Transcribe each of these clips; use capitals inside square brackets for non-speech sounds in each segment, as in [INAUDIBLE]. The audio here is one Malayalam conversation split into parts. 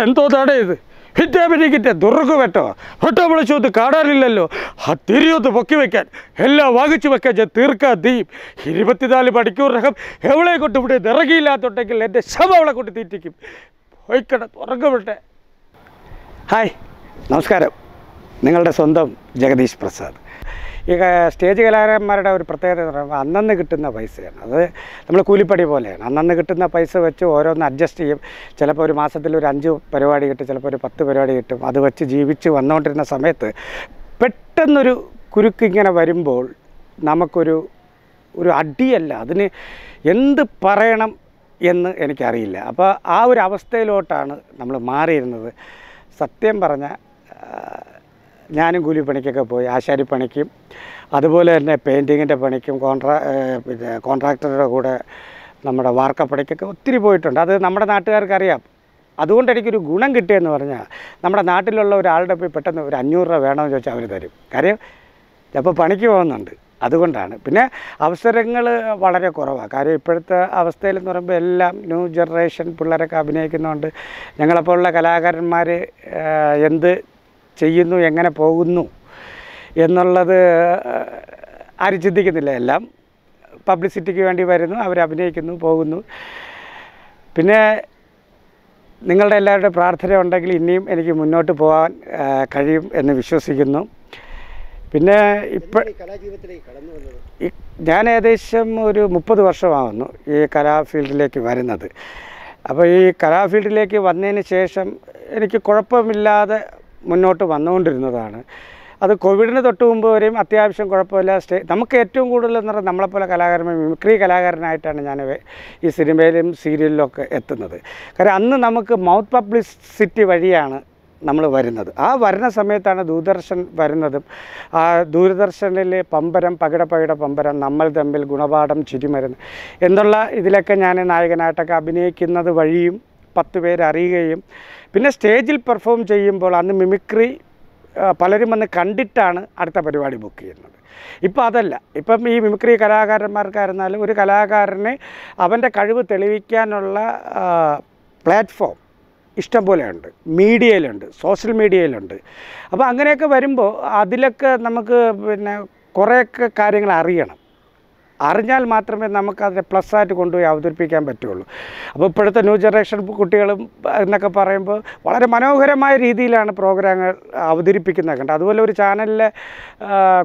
എന്തോ തട ഇത്? ഹിറ്റാബിനിക്കിന്റെ ദുർഗ് വെട്ടോ? ഒട്ട വിളിച്ചോത്ത് കാടാറില്ലല്ലോ? ആ തിരിയൊന്ന് പൊക്കി വെക്കാൻ. എല്ലാം വാങ്ങിച്ചു വെക്കാൻ ഞാൻ തീർക്കാൻ ദീപ് ഇരുപത്തിനാല് മണിക്കൂറിനകം എവളെ കൊണ്ട് ഇവിടെ നിറകിയില്ലാത്തുണ്ടെങ്കിൽ എന്റെ ശവം അവളെ കൊണ്ട് തീറ്റിക്കും. പോയിക്കട വിട്ടെ. ഹായ് നമസ്കാരം. നിങ്ങളുടെ സ്വന്തം ജഗദീഷ് പ്രസാദ്. ഈ സ്റ്റേജ് കലാകാരന്മാരുടെ ഒരു പ്രത്യേകത എന്ന് പറയുമ്പോൾ അന്നന്ന് കിട്ടുന്ന പൈസയാണ്. അത് നമ്മൾ കൂലിപ്പടി പോലെയാണ്. അന്നന്ന് കിട്ടുന്ന പൈസ വെച്ച് ഓരോന്ന് അഡ്ജസ്റ്റ് ചെയ്യും. ചിലപ്പോൾ ഒരു മാസത്തിൽ ഒരു അഞ്ച് പരിപാടി കിട്ടും ചിലപ്പോൾ ഒരു പത്ത് പരിപാടി കിട്ടും. അത് വെച്ച് ജീവിച്ച് വന്നുകൊണ്ടിരുന്ന സമയത്ത് പെട്ടെന്നൊരു കുരുക്കിങ്ങനെ വരുമ്പോൾ നമുക്കൊരു ഒരു അടിയല്ല. അതിന് എന്ത് പറയണം എന്ന് എനിക്കറിയില്ല. അപ്പോൾ ആ ഒരു അവസ്ഥയിലോട്ടാണ് നമ്മൾ മാറിയിരുന്നത്. സത്യം പറഞ്ഞ ഞാനും കൂലിപ്പണിക്കൊക്കെ പോയി ആശാരിപ്പണിക്കും അതുപോലെ തന്നെ പെയിന്റിങ്ങിന്റെ പണിക്കും കോൺട്രാ പിന്നെ കോൺട്രാക്ടറുടെ കൂടെ നമ്മുടെ വാർക്കപ്പണിക്കൊക്കെ ഒത്തിരി പോയിട്ടുണ്ട്. അത് നമ്മുടെ നാട്ടുകാർക്ക് അറിയാം അതുകൊണ്ട് എനിക്കൊരു ഗുണം കിട്ടിയെന്ന് പറഞ്ഞാൽ നമ്മുടെ നാട്ടിലുള്ള ഒരാളുടെ പോയി പെട്ടെന്ന് ഒരു അഞ്ഞൂറ് രൂപ വേണമെന്ന് ചോദിച്ചാൽ അവർ തരും. കാര്യം ചിലപ്പോൾ പണിക്ക് പോകുന്നുണ്ട്. അതുകൊണ്ടാണ്. പിന്നെ അവസരങ്ങൾ വളരെ കുറവാണ്. കാര്യം ഇപ്പോഴത്തെ അവസ്ഥയിൽ എന്ന് പറയുമ്പോൾ എല്ലാം ന്യൂ ജനറേഷൻ പിള്ളേരൊക്കെ അഭിനയിക്കുന്നതുകൊണ്ട് ഞങ്ങളെപ്പോലുള്ള കലാകാരന്മാർ എന്ത് ചെയ്യുന്നു എങ്ങനെ പോകുന്നു എന്നുള്ളത് ആരും ചിന്തിക്കുന്നില്ല. എല്ലാം പബ്ലിസിറ്റിക്ക് വേണ്ടി വരുന്നു അവർ അഭിനയിക്കുന്നു പോകുന്നു. പിന്നെ നിങ്ങളുടെ എല്ലാവരുടെ പ്രാർത്ഥന ഉണ്ടെങ്കിൽ ഇനിയും എനിക്ക് മുന്നോട്ട് പോകാൻ കഴിയും എന്ന് വിശ്വസിക്കുന്നു. പിന്നെ ഇപ്പോൾ ഞാൻ ഏകദേശം ഒരു മുപ്പത് വർഷമാകുന്നു ഈ കലാഫീൽഡിലേക്ക് വരുന്നത്. അപ്പോൾ ഈ കലാഫീൽഡിലേക്ക് വന്നതിന് ശേഷം എനിക്ക് കുഴപ്പമില്ലാതെ മുന്നോട്ട് വന്നുകൊണ്ടിരുന്നതാണ്. അത് കോവിഡിന് തൊട്ട് മുമ്പ് വരെയും അത്യാവശ്യം കുഴപ്പമില്ല. സ്റ്റേ നമുക്ക് ഏറ്റവും കൂടുതൽ എന്ന് പറഞ്ഞാൽ നമ്മളെപ്പോലെ കലാകാരൻ മിമിക്രി കലാകാരനായിട്ടാണ് ഞാൻ ഈ സിനിമയിലും സീരിയലിലും എത്തുന്നത്. കാരണം അന്ന് നമുക്ക് മൗത്ത് പബ്ലിസിറ്റി വഴിയാണ് നമ്മൾ വരുന്നത്. ആ വരുന്ന സമയത്താണ് ദൂരദർശൻ വരുന്നതും ആ ദൂരദർശനിലെ പമ്പരം പകിട പകിട പമ്പരം നമ്മൾ തമ്മിൽ ഗുണപാഠം ചിരിമരുന്ന് എന്നുള്ള ഇതിലൊക്കെ ഞാൻ നായകനായിട്ടൊക്കെ അഭിനയിക്കുന്നത് വഴിയും പത്ത് പേര് അറിയുകയും പിന്നെ സ്റ്റേജിൽ പെർഫോം ചെയ്യുമ്പോൾ അന്ന് മിമിക്രി പലരും വന്ന് കണ്ടിട്ടാണ് അടുത്ത പരിപാടി ബുക്ക് ചെയ്യുന്നത്. ഇപ്പോൾ അതല്ല. ഇപ്പം ഈ മിമിക്രി കലാകാരന്മാർക്കായിരുന്നാലും ഒരു കലാകാരന് അവന്റെ കഴിവ് തെളിയിക്കാനുള്ള പ്ലാറ്റ്ഫോം ഇഷ്ടം പോലെയുണ്ട് മീഡിയയിലുണ്ട്. സോഷ്യൽ മീഡിയയിലുണ്ട്. അപ്പോൾ അങ്ങനെയൊക്കെ വരുമ്പോൾ അതിലൊക്കെ നമുക്ക് പിന്നെ കുറേയൊക്കെ കാര്യങ്ങൾ അറിയണം. അറിഞ്ഞാൽ മാത്രമേ നമുക്കതിനെ പ്ലസ് ആയിട്ട് കൊണ്ടുപോയി അവതരിപ്പിക്കാൻ പറ്റുള്ളൂ. അപ്പോൾ ഇപ്പോഴത്തെ ന്യൂ ജനറേഷൻ കുട്ടികളും എന്നൊക്കെ പറയുമ്പോൾ വളരെ മനോഹരമായ രീതിയിലാണ് പ്രോഗ്രാമുകൾ അവതരിപ്പിക്കുന്നത് കണ്ട് അതുപോലെ ഒരു ചാനലിലെ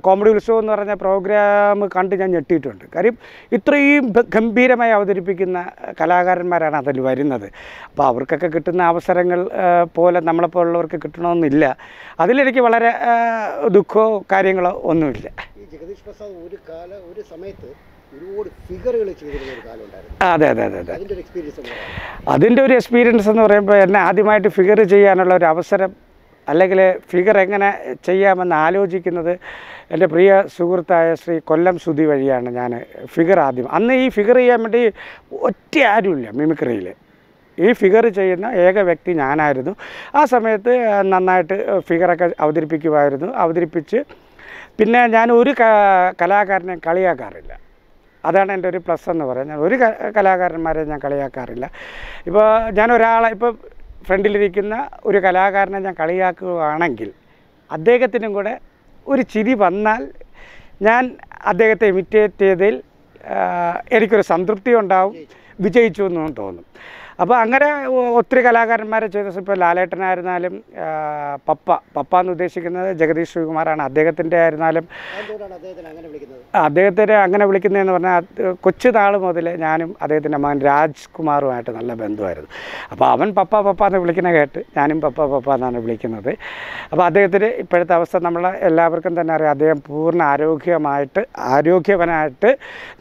കോമഡി ഉത്സവം എന്ന് പറഞ്ഞ പ്രോഗ്രാം കണ്ട് ഞാൻ ഞെട്ടിയിട്ടുണ്ട്. കാര്യം ഇത്രയും ഗംഭീരമായി അവതരിപ്പിക്കുന്ന കലാകാരന്മാരാണ് അതിൽ വരുന്നത്. അപ്പോൾ അവർക്കൊക്കെ കിട്ടുന്ന അവസരങ്ങൾ പോലെ നമ്മളെപ്പോലുള്ളവർക്ക് കിട്ടണമെന്നില്ല. അതിലെനിക്ക് വളരെ ദുഃഖമോ കാര്യങ്ങളോ ഒന്നുമില്ല. ജഗദീഷ് പ്രസാദ് ഒരു കാല ഒരു സമയത്ത് ഒരുപാട് ഫിഗറുകൾ ചെയ്തിരുന്ന ഒരു കാലം ഉണ്ടായിരുന്നു. അതെ അതെ അതെ അതെ. അതിന്റെ ഒരു എക്സ്പീരിയൻസ് എന്ന് പറയാം അതിന്റെ ഒരു എക്സ്പീരിയൻസ് എന്ന് പറയുമ്പോൾ എന്നെ ആദ്യമായിട്ട് ഫിഗർ ചെയ്യാനുള്ള ഒരു അവസരം അല്ലെങ്കിൽ ഫിഗർ എങ്ങനെ ചെയ്യാമെന്ന് ആലോചിക്കുന്നത് എന്റെ പ്രിയ സുഹൃത്തായ ശ്രീ കൊല്ലം സുധി വഴിയാണ് ഞാൻ ഫിഗർ ആദ്യം. അന്ന് ഈ ഫിഗർ ചെയ്യാൻ വേണ്ടി ഒറ്റ ആരുമില്ല മിമിക്രിയിൽ ഈ ഫിഗർ ചെയ്യുന്ന ഏക വ്യക്തി ഞാനായിരുന്നു. ആ സമയത്ത് നന്നായിട്ട് ഫിഗറൊക്കെ അവതരിപ്പിക്കുമായിരുന്നു. അവതരിപ്പിച്ച് പിന്നെ ഞാൻ ഒരു കലാകാരനെ കളിയാക്കാറില്ല. അതാണ് എന്റെ ഒരു പ്ലസ് എന്ന് പറയുന്നത് ഒരു കലാകാരന്മാരെ ഞാൻ കളിയാക്കാറില്ല. ഇപ്പോൾ ഞാൻ ഒരാളെ ഇപ്പോൾ ഫ്രണ്ടിലിരിക്കുന്ന ഒരു കലാകാരനെ ഞാൻ കളിയാക്കുകയാണെങ്കിൽ അദ്ദേഹത്തിനും കൂടെ ഒരു ചിരി വന്നാൽ ഞാൻ അദ്ദേഹത്തെ ഇമിറ്റേറ്റ് ചെയ്തതിൽ എനിക്കൊരു സംതൃപ്തി ഉണ്ടാവും വിജയിച്ചു എന്നും തോന്നും. അപ്പോൾ അങ്ങനെ ഒത്തിരി കലാകാരന്മാരെ ചെയ്ത ഇപ്പോൾ ലാലേട്ടനായിരുന്നാലും പപ്പ പപ്പ എന്ന് ഉദ്ദേശിക്കുന്നത് ജഗദീഷ് ശ്രീകുമാറാണ്. അദ്ദേഹത്തിന്റെ ആയിരുന്നാലും അദ്ദേഹത്തിന്റെ അങ്ങനെ വിളിക്കുന്നതെന്ന് പറഞ്ഞാൽ കൊച്ചു നാൾ മുതൽ ഞാനും അദ്ദേഹത്തിന്റെ മകൻ രാജ്കുമാറുമായിട്ട് നല്ല ബന്ധമായിരുന്നു. അപ്പോൾ അവൻ പപ്പ പപ്പ എന്ന് വിളിക്കുന്ന കേട്ട് ഞാനും പപ്പ പപ്പ എന്നാണ് വിളിക്കുന്നത്. അപ്പോൾ അദ്ദേഹത്തിന് ഇപ്പോഴത്തെ അവസ്ഥ നമ്മൾ എല്ലാവർക്കും തന്നെ അറിയാം. അദ്ദേഹം പൂർണ ആരോഗ്യമായിട്ട് ആരോഗ്യവനായിട്ട്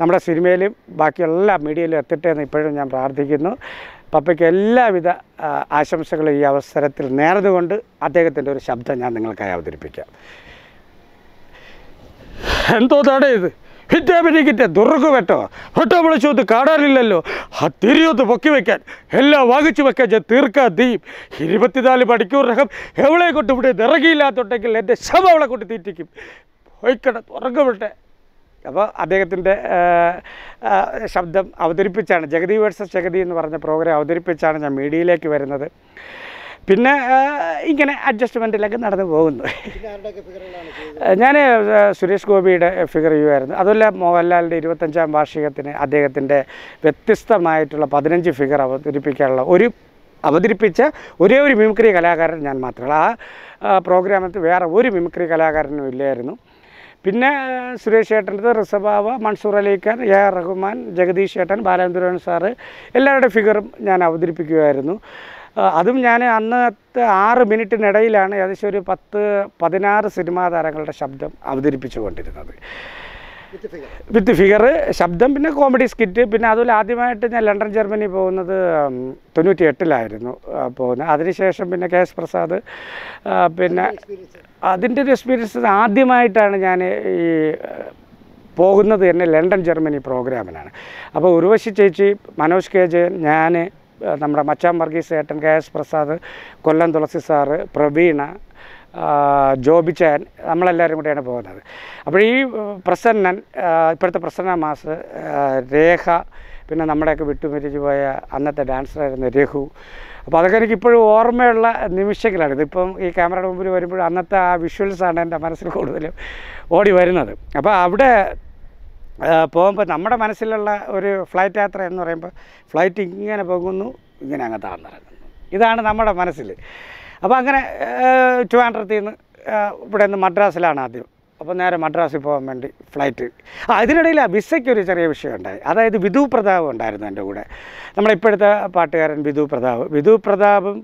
നമ്മുടെ സിനിമയിലും ബാക്കി എല്ലാ മീഡിയയിലും എത്തട്ടെ എന്ന് ഇപ്പോഴും ഞാൻ പ്രാർത്ഥിക്കുന്നു. പപ്പയ്ക്ക് എല്ലാവിധ ആശംസകളും ഈ അവസരത്തിൽ നേർന്നുകൊണ്ട് അദ്ദേഹത്തിന്റെ ഒരു ശബ്ദം ഞാൻ നിങ്ങൾക്കായി അവതരിപ്പിക്കാം. എന്തോ തടേ ഇത്? വിദ്യാപരിക്കിന്റെ ദുർഗു വെട്ടോ? ഒട്ടോ വിളിച്ചോത്ത് കാണാനില്ലല്ലോ. ആ തിരിയൊത്ത് പൊക്കി വെക്കാൻ. എല്ലാം വാങ്ങിച്ചു വെക്കാൻ ഞാൻ തീർക്കാൻ തീയും ഇരുപത്തിനാല് മണിക്കൂറിനകം എവളെ കൊണ്ട് ഇവിടെ നിറകിയില്ലാത്തുണ്ടെങ്കിൽ എന്റെ ശവം അവളെ കൊണ്ട് തീറ്റിക്കും. പോയിക്കട ഉറങ്ങുവിട്ടെ അപ്പോൾ അദ്ദേഹത്തിന്റെ ശബ്ദം അവതരിപ്പിച്ചാണ് ജഗതി വേഴ്സസ് ജഗതി എന്ന് പറഞ്ഞ പ്രോഗ്രാം അവതരിപ്പിച്ചാണ് ഞാൻ മീഡിയയിലേക്ക് വരുന്നത്. പിന്നെ ഇങ്ങനെ അഡ്ജസ്റ്റ്മെന്റിലൊക്കെ നടന്നു പോകുന്നു. ഞാൻ സുരേഷ് ഗോപിയുടെ ഫിഗർ ചെയ്യുമായിരുന്നു അതുമല്ല മോഹൻലാലിന്റെ ഇരുപത്തഞ്ചാം വാർഷികത്തിന് അദ്ദേഹത്തിന്റെ വ്യത്യസ്തമായിട്ടുള്ള പതിനഞ്ച് ഫിഗർ അവതരിപ്പിക്കാനുള്ള ഒരു അവതരിപ്പിച്ച ഒരേ ഒരു മിമിക്രി കലാകാരൻ ഞാൻ മാത്രമല്ല. ആ പ്രോഗ്രാമത്തിൽ വേറെ ഒരു മിമിക്രി കലാകാരനും ഇല്ലായിരുന്നു. പിന്നെ സുരേഷ് ഏട്ടന്റെ റിസബാവ മൻസൂർ അലിഖാൻ എ ആർ റഹ്മാൻ ജഗദീഷ് ഏട്ടൻ ബാലേന്ദ്രൻ സാറ് എല്ലാവരുടെ ഫിഗറും ഞാൻ അവതരിപ്പിക്കുമായിരുന്നു അതും ഞാൻ അന്നത്തെ ആറ് മിനിറ്റിനിടയിലാണ് ഏകദേശം ഒരു പത്ത് പതിനാറ് സിനിമാ താരങ്ങളുടെ ശബ്ദം അവതരിപ്പിച്ചു കൊണ്ടിരുന്നത് വിത്ത് ഫിഗർ. ശബ്ദം പിന്നെ കോമഡി സ്കിറ്റ് പിന്നെ അതുപോലെ ആദ്യമായിട്ട് ഞാൻ ലണ്ടൻ ജർമ്മനി പോകുന്നത് തൊണ്ണൂറ്റി എട്ടിലായിരുന്നു പോകുന്നത്. അതിനുശേഷം പിന്നെ കെ എസ് പ്രസാദ് പിന്നെ അതിന്റെ ഒരു എക്സ്പീരിയൻസ് ആദ്യമായിട്ടാണ് ഞാൻ ഈ പോകുന്നത് തന്നെ ലണ്ടൻ ജർമ്മനി പ്രോഗ്രാമിനാണ്. അപ്പോൾ ഉർവശി ചേച്ചി മനോജ് കെ ജയൻ ഞാൻ നമ്മുടെ മച്ചാം വർഗീസ് ഏട്ടൻ K S Prasad Kollam Thulasi sir Praveena ആ, ജോബി ചാൻ നമ്മളെല്ലാവരും കൂടെയാണ് പോകുന്നത്. അപ്പോൾ ഈ പ്രസന്നൻ ഇപ്പോഴത്തെ പ്രസന്ന മാസ് രേഖ പിന്നെ നമ്മുടെയൊക്കെ വിട്ടുമരിച്ചു പോയ അന്നത്തെ ഡാൻസറായിരുന്നു രഘു. അപ്പോൾ അതൊക്കെ എനിക്ക് ഇപ്പോഴും ഓർമ്മയുള്ള നിമിഷങ്ങളാണ്. ഇതിപ്പം ഈ ക്യാമറയുടെ മുമ്പിൽ വരുമ്പോൾ അന്നത്തെ ആ വിഷ്വൽസാണ് എന്റെ മനസ്സിൽ കൂടുതലും ഓടി വരുന്നത്. അപ്പോൾ അവിടെ പോകുമ്പോൾ നമ്മുടെ മനസ്സിലുള്ള ഒരു ഫ്ലൈറ്റ് യാത്ര എന്ന് പറയുമ്പോൾ ഫ്ലൈറ്റ് ഇങ്ങനെ പോകുന്നു ഇങ്ങനെ അങ്ങ് താന്നിറങ്ങുന്നു ഇതാണ് നമ്മുടെ മനസ്സിൽ. അപ്പോൾ അങ്ങനെ ട്രിവാൻഡ്രത്തിൽ നിന്ന് ഇവിടെ നിന്ന് മദ്രാസിലാണ് ആദ്യം. അപ്പോൾ നേരെ മദ്രാസിൽ പോകാൻ വേണ്ടി ഫ്ലൈറ്റ് ആ ഇതിനിടയിൽ ആ വിസയ്ക്ക് ഒരു ചെറിയ വിഷയം ഉണ്ടായി അതായത് വിധു പ്രതാപ് ഉണ്ടായിരുന്നു എന്റെ കൂടെ. നമ്മുടെ ഇപ്പോഴത്തെ പാട്ടുകാരൻ വിധു പ്രതാപ്. വിധു പ്രതാപും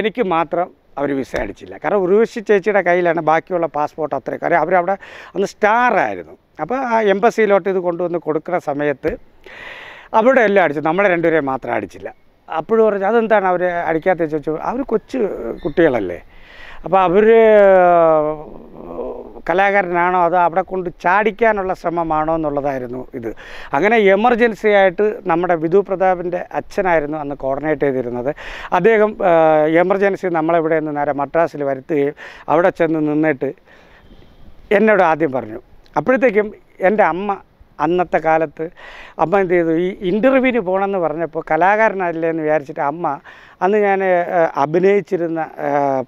എനിക്ക് മാത്രം അവർ വിസ അടിച്ചില്ല. കാരണം ഉർവശി ചേച്ചിയുടെ കയ്യിലാണ് ബാക്കിയുള്ള പാസ്പോർട്ട് അത്രയും. കാര്യം അവരവിടെ അന്ന് സ്റ്റാറായിരുന്നു അപ്പോൾ ആ എംബസിയിലോട്ട് ഇത് കൊണ്ടുവന്ന് കൊടുക്കുന്ന സമയത്ത് അവിടെ എല്ലാം അടിച്ചു. നമ്മളെ രണ്ടുപേരെ മാത്രം അടിച്ചില്ല. അപ്പോഴും പറഞ്ഞു അതെന്താണ് അവർ അടിക്കാത്ത ചോദിച്ചു അവർ കൊച്ചു കുട്ടികളല്ലേ. അപ്പോൾ അവർ കലാകാരനാണോ അതോ അവിടെ കൊണ്ട് ചാടിക്കാനുള്ള ശ്രമമാണോ എന്നുള്ളതായിരുന്നു ഇത്. അങ്ങനെ എമർജൻസി ആയിട്ട് നമ്മുടെ വിധു പ്രതാപിന്റെ അച്ഛനായിരുന്നു അന്ന് കോർഡിനേറ്റ് ചെയ്തിരുന്നത്. അദ്ദേഹം എമർജൻസി നമ്മളെവിടെ നിന്ന് നേരെ മദ്രാസിൽ വരുത്തുകയും അവിടെ ചെന്ന് നിന്നിട്ട് എന്നോട് ആദ്യം പറഞ്ഞു. അപ്പോഴത്തേക്കും എന്റെ അമ്മ അന്നത്തെ കാലത്ത് അമ്മ എന്ത് ചെയ്തു? ഈ ഇന്റർവ്യൂവിന് പോകണമെന്ന് പറഞ്ഞപ്പോൾ കലാകാരനല്ലേ എന്ന് വിചാരിച്ചിട്ട് അമ്മ അന്ന് ഞാൻ അഭിനയിച്ചിരുന്ന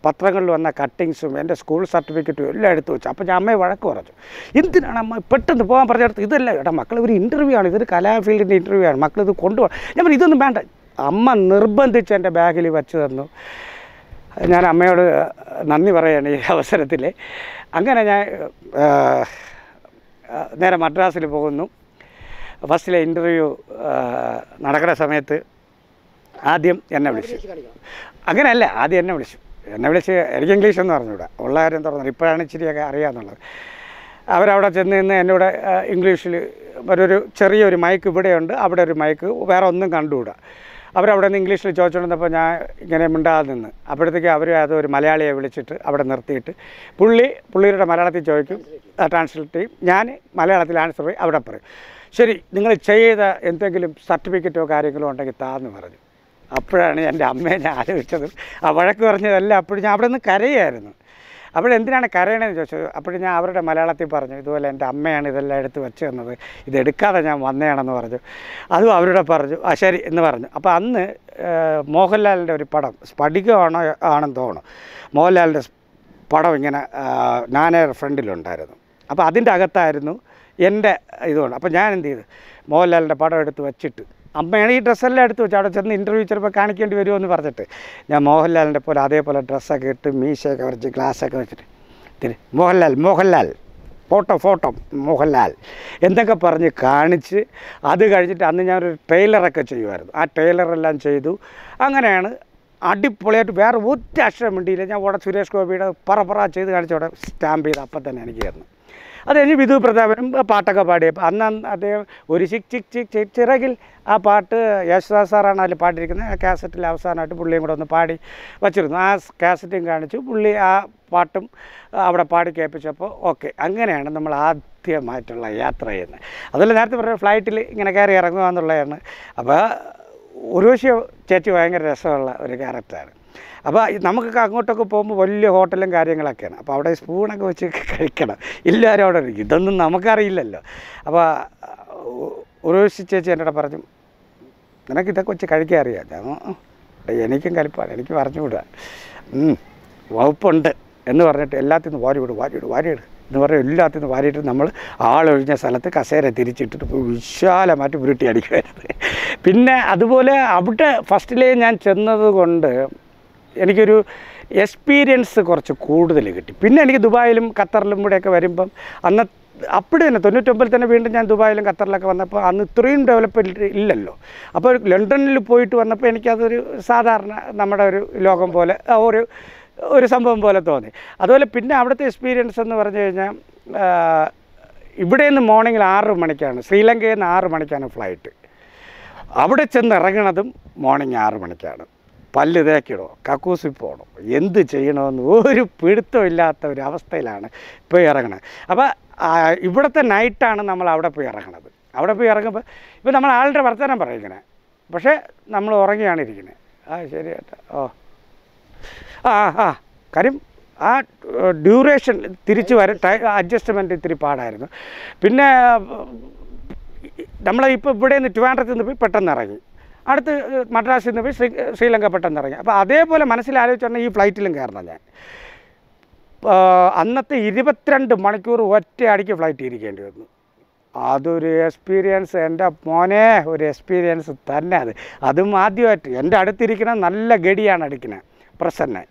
പത്രങ്ങളിൽ വന്ന കട്ടിങ്സും എന്റെ സ്കൂൾ സർട്ടിഫിക്കറ്റും എല്ലാം എടുത്തു വെച്ചു. അപ്പോൾ ഞാൻ അമ്മയെ വഴക്ക് പറഞ്ഞു. എന്തിനാണ് അമ്മ പെട്ടെന്ന് പോകാൻ പറഞ്ഞെടുത്ത് ഇതല്ല എടാ മക്കൾ ഒരു ഇന്റർവ്യൂ ആണ്. ഇതൊരു കലാ ഫീൽഡിന്റെ ഇന്റർവ്യൂ ആണ്. മക്കൾ ഇത് കൊണ്ടുപോകണം. ഞാൻ ഇതൊന്നും വേണ്ട. അമ്മ നിർബന്ധിച്ച് എന്റെ ബാഗിൽ വെച്ച് തന്നു. ഞാൻ അമ്മയോട് നന്ദി പറയുകയാണ് ഈ അവസരത്തിൽ അങ്ങനെ ഞാൻ നേരെ മദ്രാസിൽ പോകുന്നു. ഫസ്റ്റിലെ ഇന്റർവ്യൂ നടക്കുന്ന സമയത്ത് ആദ്യം എന്നെ വിളിച്ചു. അങ്ങനെയല്ല ആദ്യം എന്നെ വിളിച്ചു. എന്നെ വിളിച്ച് എനിക്ക് ഇംഗ്ലീഷ് എന്ന് അറിഞ്ഞൂടാ. ഉള്ള കാര്യം തുറന്നു ഇപ്പോഴാണ് ഇച്ചിരിയൊക്കെ അറിയാമെന്നുള്ളത് അവരവിടെ ചെന്ന് നിന്ന് എന്നോട് ഇംഗ്ലീഷിൽ ഒരു ചെറിയൊരു മൈക്ക് ഇവിടെയുണ്ട്. അവിടെ ഒരു മൈക്ക് വേറെ ഒന്നും കണ്ടുകൂടാ. അവരവിടെ നിന്ന് ഇംഗ്ലീഷിൽ ചോദിച്ചുകൊണ്ടിരുന്നപ്പോൾ ഞാൻ ഇങ്ങനെ മിണ്ടാതെ നിന്ന്. അപ്പോഴത്തേക്ക് അവർ അത് ഒരു മലയാളിയെ വിളിച്ചിട്ട് അവിടെ നിർത്തിയിട്ട് പുള്ളി പുള്ളിയുടെ മലയാളത്തിൽ ചോദിക്കും ട്രാൻസ്ലേറ്റ് ചെയ്യും ഞാൻ മലയാളത്തിൽ ആൻസർ ചെയ്യും അവിടെ പറയും ശരി നിങ്ങൾ ചെയ്ത എന്തെങ്കിലും സർട്ടിഫിക്കറ്റോ കാര്യങ്ങളോ ഉണ്ടെങ്കിൽ താന്ന് പറഞ്ഞു. അപ്പോഴാണ് എന്റെ അമ്മയെ ഞാൻ ആലോചിച്ചത്. ആ വഴക്ക് പറഞ്ഞതല്ല അപ്പോഴും ഞാൻ അവിടെ നിന്ന് കരയായിരുന്നു. അപ്പോഴെന്തിനാണ് കരയണതെന്ന് ചോദിച്ചു. അപ്പോൾ ഞാൻ അവരുടെ മലയാളത്തിൽ പറഞ്ഞു ഇതുപോലെ എന്റെ അമ്മയാണ് ഇതെല്ലാം എടുത്ത് വെച്ച് തന്നത്. ഇതെടുക്കാതെ ഞാൻ വന്നതാണെന്ന് പറഞ്ഞു. അതും അവരുടെ പറഞ്ഞു ആ ശരി എന്ന് പറഞ്ഞു. അപ്പോൾ അന്ന് മോഹൻലാലിന്റെ ഒരു പടം സ്ഫടികമാണോ ആണെന്ന് തോന്നുന്നു. മോഹൻലാലിന്റെ പടം ഇങ്ങനെ നാനേർ ഫ്രണ്ടിലുണ്ടായിരുന്നു. അപ്പോൾ അതിന്റെ അകത്തായിരുന്നു എന്റെ ഇതുകൊണ്ട്. അപ്പോൾ ഞാൻ എന്ത് ചെയ്തു? മോഹൻലാലിന്റെ പടം എടുത്ത് വെച്ചിട്ട് അമ്മയാണ് ഈ ഡ്രസ്സെല്ലാം എടുത്തു വെച്ചു അവിടെ ചെന്ന് ഇന്റർവ്യൂ ചിലപ്പോൾ കാണിക്കേണ്ടി വരുമോ എന്ന് പറഞ്ഞിട്ട്. ഞാൻ മോഹൻലാലിന്റെ പോലെ അതേപോലെ ഡ്രസ്സൊക്കെ ഇട്ട് മീശയൊക്കെ വരച്ച് ഗ്ലാസ്സൊക്കെ വെച്ചിട്ട് തിരി മോഹൻലാൽ മോഹൻലാൽ ഫോട്ടോ ഫോട്ടോ മോഹൻലാൽ എന്തൊക്കെ പറഞ്ഞ് കാണിച്ച് അത് കഴിഞ്ഞിട്ട് അന്ന് ഞാനൊരു ട്രെയിലറൊക്കെ ചെയ്യുമായിരുന്നു ആ ട്രെയിലറെല്ലാം ചെയ്തു. അങ്ങനെയാണ് അടിപൊളിയായിട്ട് വേറെ ഒറ്റ അക്ഷരം മിണ്ടിയില്ല. ഞാൻ ഉടനെ സുരേഷ് ഗോപിയുടെ പറ പറ ചെയ്ത് കാണിച്ച് അവിടെ സ്റ്റാമ്പ് ചെയ്ത് അപ്പം തന്നെ എനിക്ക് അത് കഴിഞ്ഞ് വിധു പ്രതാപനും പാട്ടൊക്കെ പാടി. അന്ന് അദ്ദേഹം ഒരു ചിക് ചിക് ചിക് ചിക് ചിറകിൽ ആ പാട്ട് യേശുദാസ് സാറാണ് അതിൽ പാടിയിരിക്കുന്നത്. ആ കാസറ്റിൽ അവസാനമായിട്ട് പുള്ളിയും കൂടെ ഒന്ന് പാടി വച്ചിരുന്നു. ആ കാസറ്റും കാണിച്ചു. പുള്ളി ആ പാട്ടും അവിടെ പാടി കേൾപ്പിച്ചപ്പോൾ ഓക്കെ അങ്ങനെയാണ് നമ്മൾ ആദ്യമായിട്ടുള്ള യാത്ര ചെയ്യുന്നത്. അതല്ല നേരത്തെ പറഞ്ഞ ഫ്ലൈറ്റിൽ ഇങ്ങനെ കയറി ഇറങ്ങുക എന്നുള്ളതാണ്. അപ്പോൾ ഉർവശി ചേച്ചി ഭയങ്കര രസമുള്ള ഒരു ക്യാരക്ടറാണ് അപ്പോൾ നമുക്ക് അങ്ങോട്ടൊക്കെ പോകുമ്പോൾ വലിയ ഹോട്ടലും കാര്യങ്ങളൊക്കെയാണ്. അപ്പോൾ അവിടെ സ്പൂണൊക്കെ വെച്ച് കഴിക്കണം. എല്ലാവരും അവിടെ ഇരിക്കും. ഇതൊന്നും നമുക്കറിയില്ലല്ലോ. അപ്പോൾ ഒരു ചേച്ചി എന്റെ പറഞ്ഞു നിനക്ക് ഇതൊക്കെ വെച്ച് കഴിക്കാൻ അറിയാം. ഞാൻ "ഉം, ഉം. എടാ, എനിക്കും കലിപ്പാണ്. എനിക്ക് പറഞ്ഞു വിടുക വകുപ്പുണ്ട്. എന്ന് പറഞ്ഞിട്ട് എല്ലാത്തിൽ നിന്ന് വാരി വിടും വാരി എന്ന് പറഞ്ഞാൽ എല്ലാത്തിൽ നിന്ന് വാരിയിട്ട് നമ്മൾ ആളൊഴിഞ്ഞ സ്ഥലത്ത് കസേര തിരിച്ചിട്ടിട്ട് വിശാലമായിട്ട് ഉരുട്ടി അടിക്കുമായിരുന്നു പിന്നെ അതുപോലെ അവിടെ ഫസ്റ്റിലേ ഞാൻ ചെന്നത് കൊണ്ട് എനിക്കൊരു എക്സ്പീരിയൻസ് കുറച്ച് കൂടുതൽ കിട്ടി. പിന്നെ എനിക്ക് ദുബായിലും ഖത്തറിലും കൂടെയൊക്കെ വരുമ്പം അന്ന് അപ്പോഴും തന്നെ തൊണ്ണൂറ്റൊമ്പതിൽ തന്നെ വീണ്ടും ഞാൻ ദുബായിലും ഖത്തറിലൊക്കെ വന്നപ്പോൾ അന്ന് ഇത്രയും ഡെവലപ്പ് ഇല്ലല്ലോ. അപ്പോൾ ലണ്ടനിൽ പോയിട്ട് വന്നപ്പോൾ എനിക്കതൊരു സാധാരണ നമ്മുടെ ഒരു ലോകം പോലെ ഒരു ഒരു സംഭവം പോലെ തോന്നി. അതുപോലെ പിന്നെ അവിടുത്തെ എക്സ്പീരിയൻസ് എന്ന് പറഞ്ഞു കഴിഞ്ഞാൽ ഇവിടെ നിന്ന് മോർണിംഗിൽ ആറ് മണിക്കാണ് ശ്രീലങ്കയിൽ നിന്ന് ആറ് മണിക്കാണ് ഫ്ലൈറ്റ് അവിടെ ചെന്ന് ഇറങ്ങണതും മോർണിംഗ് ആറ് മണിക്കാണ്. പല്ല് തേക്കിടോ കക്കൂസി പോകണോ എന്ത് ചെയ്യണമെന്ന് ഒരു പിടുത്തമില്ലാത്ത ഒരു അവസ്ഥയിലാണ് പോയി ഇറങ്ങണത്. അപ്പോൾ ഇവിടുത്തെ നൈറ്റാണ് നമ്മൾ അവിടെ പോയി ഇറങ്ങണത്. അവിടെ പോയി ഇറങ്ങുമ്പോൾ ഇപ്പോൾ നമ്മൾ ആളുടെ വർത്തമാനം പറയിക്കണേ പക്ഷേ നമ്മൾ ഉറങ്ങിയാണ് ഇരിക്കുന്നത്. ആ ശരി ചേട്ടാ ഓ. ആ ആ, കാര്യം ആ ഡ്യൂറേഷൻ തിരിച്ച് വര അഡ്ജസ്റ്റ്മെന്റ് ഇത്തിരി പാടായിരുന്നു. പിന്നെ നമ്മളിപ്പോൾ ഇവിടെ നിന്ന് ട്രിവാൻഡ്രത്ത് നിന്ന് പോയി പെട്ടെന്ന് ഇറങ്ങി. അടുത്ത് മദ്രാസിൽ നിന്ന് പോയി ശ്രീ ശ്രീലങ്ക പെട്ടെന്ന് ഇറങ്ങി. അപ്പോൾ അതേപോലെ മനസ്സിൽ ആലോചിച്ചാൽ ഈ ഫ്ലൈറ്റിലും കയറണം ഞാൻ. അന്നത്തെ ഇരുപത്തിരണ്ട് മണിക്കൂർ ഒറ്റയടിക്ക് ഫ്ലൈറ്റ് ഇരിക്കേണ്ടി വന്നു. അതൊരു എക്സ്പീരിയൻസ് എന്റെ മോനെ ഒരു എക്സ്പീരിയൻസ് തന്നെ അത്. അതും ആദ്യമായിട്ട്. എന്റെ അടുത്തിരിക്കുന്ന നല്ല ഗഡിയാണ് അടിക്കുന്നത് പ്രസന്നെ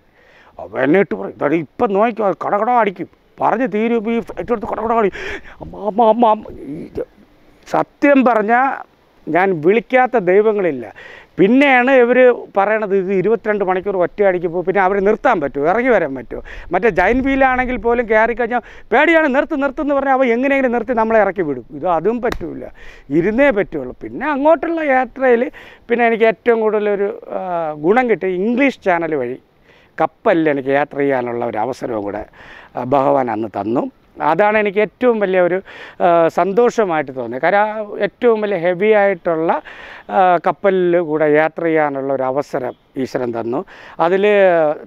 അപ്പോൾ എന്നെ ഇട്ട് പറയും ഇപ്പം നോക്കിക്കോ കടകട അടിക്കും. പറഞ്ഞ് തീരും ഈ ഫ്ലൈറ്റ് എടുത്ത് കടകട അടിക്കും അമ്മ അമ്മ അമ്മ സത്യം പറഞ്ഞാൽ ഞാൻ വിളിക്കാത്ത ദൈവങ്ങളില്ല. പിന്നെയാണ് ഇവർ പറയണത് ഇത് ഇരുപത്തിരണ്ട് മണിക്കൂർ ഒറ്റയടിക്ക് പോകും പിന്നെ അവർ നിർത്താൻ പറ്റുമോ ഇറങ്ങി വരാൻ പറ്റുമോ മറ്റേ ജൈൻ വീലാണെങ്കിൽ പോലും കയറി കഴിഞ്ഞാൽ പേടിയാണ് നിർത്ത് നിർത്തുന്ന് പറഞ്ഞാൽ അവ എങ്ങനെയെങ്കിലും നിർത്തി നമ്മളെ ഇറക്കി വിടും. ഇത് അതും പറ്റില്ല ഇരുന്നേ പറ്റുള്ളൂ. പിന്നെ അങ്ങോട്ടുള്ള യാത്രയിൽ പിന്നെ എനിക്ക് ഏറ്റവും കൂടുതലൊരു ഗുണം കിട്ടി ഇംഗ്ലീഷ് ചാനൽ വഴി. കപ്പലിൽ എനിക്ക് യാത്ര ചെയ്യാനുള്ള ഒരു അവസരവും കൂടെ ഭഗവാൻ അന്ന് തന്നു. അതാണ് എനിക്ക് ഏറ്റവും വലിയ ഒരു സന്തോഷമായിട്ട് തോന്നിയത്. കാരണം ഏറ്റവും വലിയ ഹെവി ആയിട്ടുള്ള കപ്പലിൽ കൂടെ യാത്ര ചെയ്യാനുള്ള ഒരു അവസരം ഈശ്വരൻ തന്നു. അതിൽ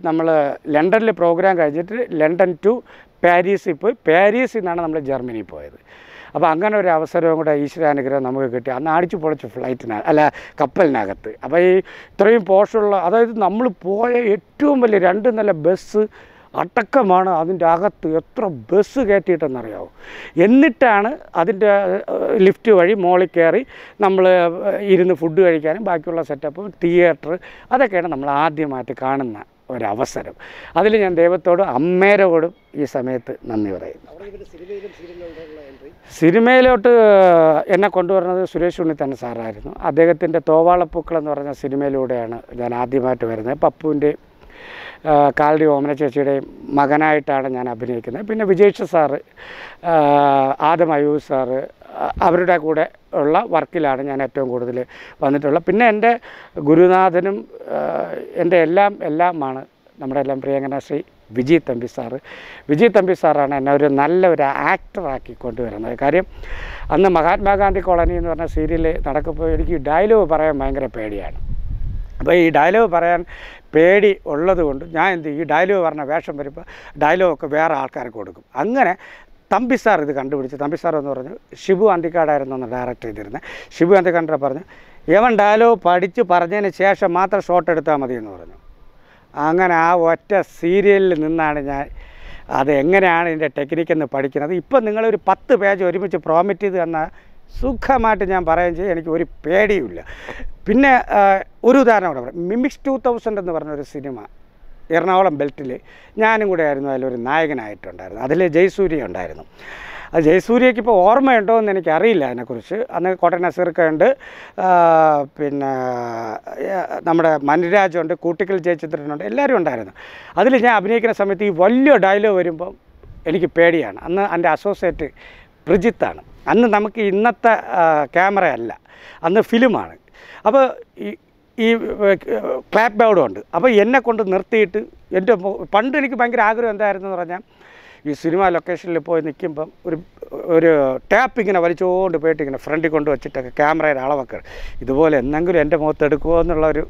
നമ്മൾ ലണ്ടനിൽ പ്രോഗ്രാം കഴിഞ്ഞിട്ട് ലണ്ടൻ ടു പാരീസിൽ പോയി. പാരീസിൽ നിന്നാണ് നമ്മൾ ജർമ്മനി പോയത്. അപ്പോൾ അങ്ങനെ ഒരു അവസരവും കൂടെ ഈശ്വരാനുഗ്രഹം നമുക്ക് കിട്ടി. അന്ന് അടിച്ചു പൊളിച്ചു ഫ്ലൈറ്റിന അല്ല കപ്പലിനകത്ത്. അപ്പോൾ ഈ ഇത്രയും പോഷുള്ള അതായത് നമ്മൾ പോയ ഏറ്റവും വലിയ രണ്ട് നല്ല ബസ് അടക്കമാണ് അതിന്റെ അകത്ത് എത്ര ബസ് കയറ്റിയിട്ടെന്നറിയാവോ? എന്നിട്ടാണ് അതിന്റെ ലിഫ്റ്റ് വഴി മോളിൽ കയറി നമ്മൾ ഇരുന്ന് ഫുഡ് കഴിക്കാനും ബാക്കിയുള്ള സെറ്റപ്പ് തിയേറ്റർ അതൊക്കെയാണ് നമ്മൾ ആദ്യമായിട്ട് കാണുന്ന ഒരവസരം. അതിൽ ഞാൻ ദൈവത്തോടും അമ്മേരോടും ഈ സമയത്ത് നന്ദി പറയുന്നു. സിനിമയിലോട്ട് എന്നെ കൊണ്ടുവരുന്നത് സുരേഷ് ഉണ്ണിത്തന്നെ സാറായിരുന്നു. അദ്ദേഹത്തിന്റെ തോവാളപ്പൂക്കൾ എന്ന് പറഞ്ഞ സിനിമയിലൂടെയാണ് ഞാൻ ആദ്യമായിട്ട് വരുന്നത്. പപ്പുവിന്റെയും കാലടി ഓമന ചേച്ചിയുടെയും മകനായിട്ടാണ് ഞാൻ അഭിനയിക്കുന്നത്. പിന്നെ വിജയിച്ച സാറ് ആദം അയൂബ് സാറ് അവരുടെ കൂടെ ഉള്ള വർക്കിലാണ് ഞാൻ ഏറ്റവും കൂടുതൽ വന്നിട്ടുള്ളത്. പിന്നെ എന്റെ ഗുരുനാഥനും എന്റെ എല്ലാം എല്ലാമാണ് നമ്മുടെ എല്ലാം പ്രിയങ്കന ശ്രീ വിജയ് തമ്പി സാറ്. വിജയ് തമ്പി സാറാണ് എന്നെ ഒരു നല്ല ഒരു ആക്ടറാക്കി കൊണ്ടുവരുന്നത്. കാര്യം അന്ന് മഹാത്മാഗാന്ധി കോളനി എന്ന് പറഞ്ഞ സീരിയൽ നടക്കുമ്പോൾ എനിക്ക് ഡയലോഗ് പറയാൻ ഭയങ്കര പേടിയാണ്. അപ്പോൾ ഈ ഡയലോഗ് പറയാൻ പേടി ഉള്ളത് കൊണ്ട് ഞാൻ എന്ത്? ഈ ഡയലോഗ് പറഞ്ഞ വേഷം വരുമ്പോൾ ഡയലോഗൊക്കെ വേറെ ആൾക്കാർക്ക് കൊടുക്കും. അങ്ങനെ തമ്പി സാർ ഇത് കണ്ടുപിടിച്ച് തമ്പി സാർ എന്ന് പറഞ്ഞു ഷിബു അന്തിക്കാടായിരുന്നു അന്ന് ഡയറക്റ്റ് ചെയ്തിരുന്നത് ഷിബു അന്തിക്കാണ്ട പറഞ്ഞു ഇവൻ ഡയലോഗ് പഠിച്ച് പറഞ്ഞതിന് ശേഷം മാത്രം ഷോട്ട് എടുത്താൽ മതി എന്ന് പറഞ്ഞു. അങ്ങനെ ആ ഒറ്റ സീരിയലിൽ നിന്നാണ് ഞാൻ അത് എങ്ങനെയാണ് ഇതിന്റെ ടെക്നിക്കെന്ന് പഠിക്കുന്നത്. ഇപ്പം നിങ്ങളൊരു പത്ത് പേജ് ഒരുമിച്ച് പ്രോമിറ്റ് ചെയ്ത് തന്നാൽ സുഖമായിട്ട് ഞാൻ പറയുകയും ചെയ്യും. എനിക്ക് ഒരു പേടിയുമില്ല. പിന്നെ ഒരു ഉദാഹരണം കൂടെ പറയാം. മിമിക്സ് ടു തൗസൻഡ് എന്ന് പറഞ്ഞൊരു സിനിമ എറണാകുളം ബെൽറ്റിൽ ഞാനും കൂടെ ആയിരുന്നു. അതിലൊരു നായകനായിട്ടുണ്ടായിരുന്നു. അതിൽ ജയസൂര്യ ഉണ്ടായിരുന്നു. അത് ജയസൂര്യയ്ക്ക് ഇപ്പോൾ ഓർമ്മയുണ്ടോ എന്ന് എനിക്കറിയില്ല അതിനെക്കുറിച്ച്. അന്ന് കോട്ടയം നസീർക്ക ഉണ്ട് ആ, പിന്നെ നമ്മുടെ മനുരാജുണ്ട് കൂട്ടിക്കൽ ജയചന്ദ്രനുണ്ട് എല്ലാവരും ഉണ്ടായിരുന്നു. അതിൽ ഞാൻ അഭിനയിക്കുന്ന സമയത്ത് ഈ വലിയ ഡയലോഗ് വരുമ്പം എനിക്ക് പേടിയാണ്. അന്ന് എന്റെ അസോസിയേറ്റ് പ്രജിത്താണ് അന്ന് നമുക്ക് ഇന്നത്തെ ക്യാമറയല്ല അന്ന് ഫിലിമാണ്. അപ്പോൾ ഈ ക്ലാപ്പ് ബോർഡും ഉണ്ട്. അപ്പോൾ എന്നെ കൊണ്ട് നിർത്തിയിട്ട് എന്റെ പണ്ട് എനിക്ക് ഭയങ്കര ആഗ്രഹം എന്തായിരുന്നു എന്ന് പറഞ്ഞാൽ ഈ സിനിമ ലൊക്കേഷനിൽ പോയി നിൽക്കുമ്പം ഒരു ഒരു ടാപ്പ് ഇങ്ങനെ വലിച്ചുകൊണ്ട് പോയിട്ട് ഇങ്ങനെ ഫ്രണ്ടിൽ കൊണ്ട് വെച്ചിട്ടൊക്കെ ക്യാമറയുടെ അളവൊക്കെ ഇതുപോലെ എന്തെങ്കിലും എന്റെ മുഖത്ത് എടുക്കുമോ എന്നുള്ള ഒരു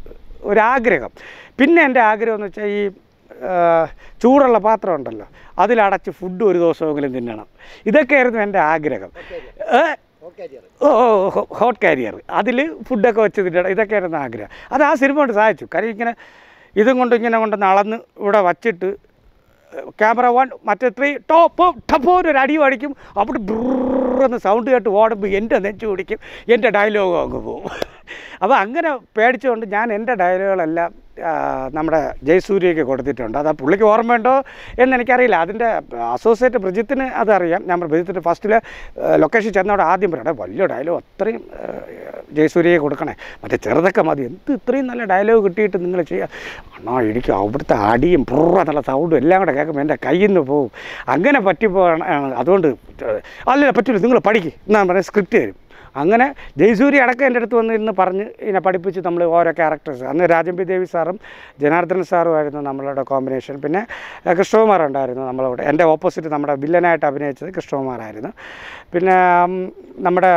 ഒരാഗ്രഹം പിന്നെ എന്റെ ആഗ്രഹം എന്ന് വെച്ചാൽ ഈ ചൂടുള്ള പാത്രം ഉണ്ടല്ലോ. അതിലടച്ച് ഫുഡ് ഒരു ദിവസമെങ്കിലും തിന്നണം. ഇതൊക്കെയായിരുന്നു എന്റെ ആഗ്രഹം. ഓ ഹോട്ട് കാരിയർ അതിൽ ഫുഡൊക്കെ വെച്ച് തിന്നണം. ഇതൊക്കെയായിരുന്നു ആഗ്രഹം. അത് ആ സിനിമ കൊണ്ട് സഹായിച്ചു കാര്യം ഇങ്ങനെ ഇതും കൊണ്ട് ഇങ്ങനെ കൊണ്ട് അളന്ന് ഇവിടെ വച്ചിട്ട് ക്യാമറ വൺ മറ്റേ ത്രീ ടോപ്പ് ടപ്പോ ഒരു അടി അടിക്കും. അവിടെ ബ്രൂറെന്ന് സൗണ്ട് കേട്ട് ഓടുമ്പോൾ എന്റെ നെഞ്ചു പിടിക്കും. എന്റെ ഡയലോഗും അങ്ങ് പോകും അപ്പോൾ അങ്ങനെ പേടിച്ചുകൊണ്ട് ഞാൻ എന്റെ ഡയലോഗുകളെല്ലാം നമ്മുടെ ജയസൂര്യയ്ക്ക് കൊടുത്തിട്ടുണ്ട്. അത് പുള്ളിക്ക് ഓർമ്മയുണ്ടോ എന്ന് എനിക്കറിയില്ല. അതിന്റെ അസോസിയേറ്റ് ബ്രിജിത്തിന് അതറിയാം. ഞാൻ ബ്രിജിത്തിന് ഫസ്റ്റിൽ ലൊക്കേഷൻ ചെന്നവിടെ ആദ്യം പറയണേ വലിയ ഡയലോഗ് അത്രയും ജയസൂര്യയെ കൊടുക്കണേ. മറ്റേ ചെറുതൊക്കെ മതി. എന്ത് ഇത്രയും നല്ല ഡയലോഗ് കിട്ടിയിട്ട് നിങ്ങൾ ചെയ്യുക അണ്ണാ എനിക്ക് അവിടുത്തെ അടിയും പുറ സൗണ്ടും എല്ലാം കൂടെ കേൾക്കുമ്പോൾ എന്റെ കയ്യിൽ നിന്ന് പോകും അങ്ങനെ പറ്റിപ്പോ അതുകൊണ്ട് അല്ലല്ല പറ്റില്ല നിങ്ങൾ പഠിക്കും. എന്നാ പറയുക സ്ക്രിപ്റ്റ് തരും. അങ്ങനെ ജയസൂരി അടക്കം എന്റെ അടുത്ത് വന്നിരുന്ന് പറഞ്ഞ് ഇതിനെ പഠിപ്പിച്ച് നമ്മൾ ഓരോ ക്യാരക്ടേഴ്സ് അന്ന് രാജംബി ദേവി സാറും ജനാർദ്ദൻ സാറുമായിരുന്നു നമ്മളുടെ കോമ്പിനേഷൻ പിന്നെ കൃഷ്ണകുമാർ ഉണ്ടായിരുന്നു നമ്മളവിടെ. എന്റെ ഓപ്പോസിറ്റ് നമ്മുടെ വില്ലനായിട്ട് അഭിനയിച്ചത് കൃഷ്ണകുമാറായിരുന്നു. പിന്നെ നമ്മുടെ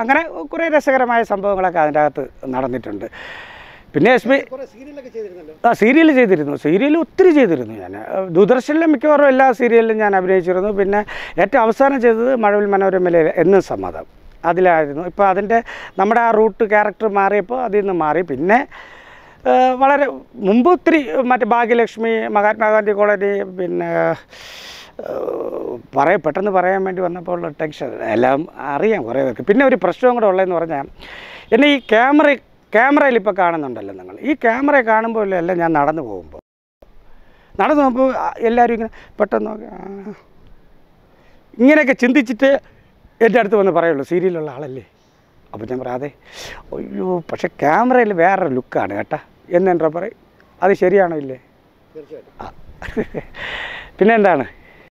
അങ്ങനെ കുറേ രസകരമായ സംഭവങ്ങളൊക്കെ അതിന്റെ അകത്ത് നടന്നിട്ടുണ്ട്. പിന്നെ എസ് ബി ചെയ്തിരുന്നല്ലോ. ആ സീരിയൽ ചെയ്തിരുന്നു. സീരിയൽ ഒത്തിരി ചെയ്തിരുന്നു ഞാൻ ദൂരദർശനിലെ മിക്കവാറും എല്ലാ സീരിയലിലും ഞാൻ അഭിനയിച്ചിരുന്നു. പിന്നെ ഏറ്റവും അവസാനം ചെയ്തത് മഴവിൽ മനോരമയിലെ എന്നും സമ്മതം. അതിലായിരുന്നു. ഇപ്പോൾ അതിന്റെ നമ്മുടെ ആ റൂട്ട് ക്യാരക്ടർ മാറിയപ്പോൾ അതിൽ നിന്ന് മാറി. പിന്നെ വളരെ മുമ്പ് ഒത്തിരി മറ്റേ ഭാഗ്യലക്ഷ്മി മഹാത്മാഗാന്ധി കോളേജ് പിന്നെ പറയാം പെട്ടെന്ന് പറയാൻ വേണ്ടി വന്നപ്പോൾ ഉള്ള ടെൻഷൻ. എല്ലാം അറിയാം കുറേ പേർക്ക്. പിന്നെ ഒരു പ്രശ്നവും കൂടെ ഉള്ളതെന്ന് പറഞ്ഞാൽ എന്നെ ഈ ക്യാമറ ക്യാമറയിൽ ഇപ്പോൾ കാണുന്നുണ്ടല്ലോ നിങ്ങൾ. ഈ ക്യാമറ കാണുമ്പോൾ അല്ല ഞാൻ നടന്നു പോകുമ്പോൾ. നടന്നു പോകുമ്പോൾ എല്ലാവരും ഇങ്ങനെ പെട്ടെന്ന്. ഇങ്ങനെയൊക്കെ ചിന്തിച്ചിട്ട് എന്റെ അടുത്ത് വന്ന് പറയുള്ളൂ സീരിയലുള്ള ആളല്ലേ? അപ്പോൾ ഞാൻ പറയാതെ അയ്യോ പക്ഷേ ക്യാമറയിൽ വേറൊരു ലുക്കാണ് കേട്ടാ. എന്നെന്താ പറയും? അത് ശരിയാണോ ഇല്ലേ? [LAUGHS] പിന്നെന്താണ് ആ. പിന്നെ എന്താണ്